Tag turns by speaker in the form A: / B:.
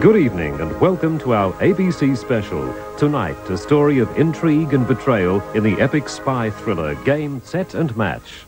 A: Good evening and welcome to our ABC special. Tonight, a story of intrigue and betrayal in the epic spy thriller Game, Set and Match.